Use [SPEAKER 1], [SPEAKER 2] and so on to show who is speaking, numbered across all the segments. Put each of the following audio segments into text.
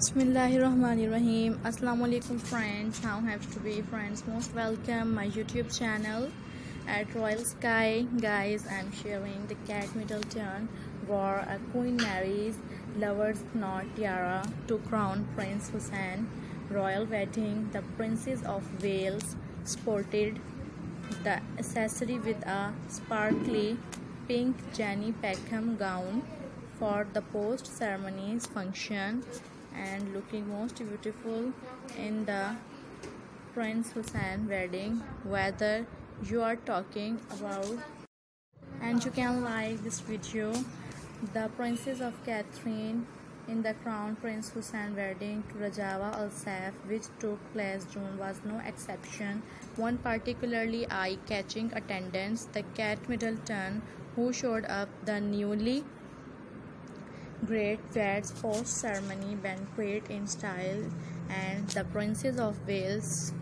[SPEAKER 1] Bismillahirrahmanirrahim. Assalamu alaikum friends. How have to be friends? Most welcome my YouTube channel at Royal Sky. Guys, I'm sharing the Cat Middleton wore a Queen Mary's lover's knot tiara to crown Prince Hussein royal wedding. The Princess of Wales sported the accessory with a sparkly pink Jenny Packham gown for the post ceremonies function and looking most beautiful in the Prince Hussein wedding whether you are talking about and you can like this video the Princess of Catherine in the Crown Prince Hussein wedding to Rajwa Al Saif, which took place June, was no exception. One particularly eye-catching attendance, the Kate Middleton, who showed up the newly Great Weds post-ceremony banquet in style and the Princess of Wales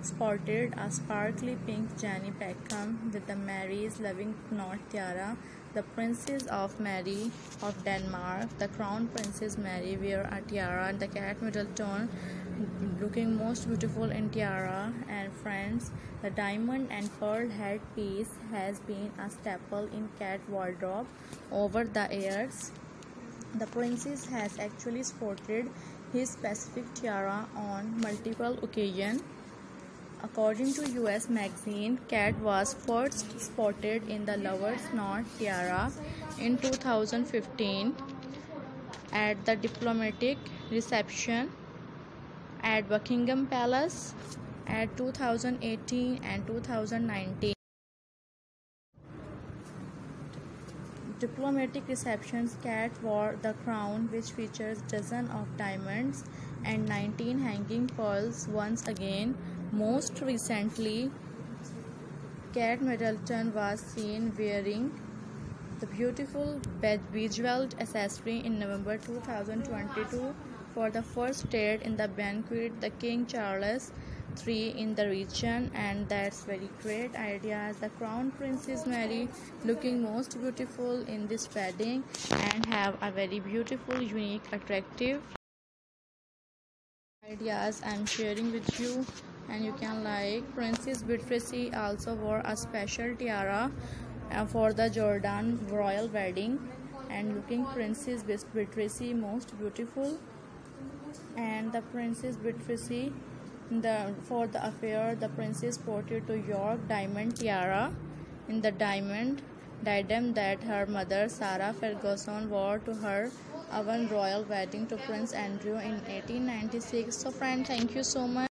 [SPEAKER 1] sported a sparkly pink Jenny Packham with the Mary's loving knot tiara. The Princess of Mary of Denmark, the Crown Princess Mary wear a tiara and the Kate Middleton looking most beautiful in tiara and friends the diamond and pearl headpiece has been a staple in cat wardrobe over the years the princess has actually sported his specific tiara on multiple occasions. According to US magazine, Cat was first spotted in the lover's knot tiara in 2015 at the diplomatic reception at Buckingham Palace at 2018 and 2019. Diplomatic receptions Kate wore the crown which features dozens of diamonds and 19 hanging pearls once again. Most recently Kate Middleton was seen wearing the beautiful bejeweled accessory in November 2022 for the first date in the banquet the King Charles three in the region and that's very great idea. The crown princess mary looking most beautiful in this wedding and have a very beautiful unique attractive ideas. I'm sharing with you and you can like. Princess beatrice also wore a special tiara uh, for the jordan royal wedding and looking princess beatrice most beautiful. And the princess beatrice the, for the affair, the princess sported to York diamond tiara in the diamond diadem that her mother Sarah Ferguson wore to her Avon royal wedding to Prince Andrew in 1896. So friend, thank you so much.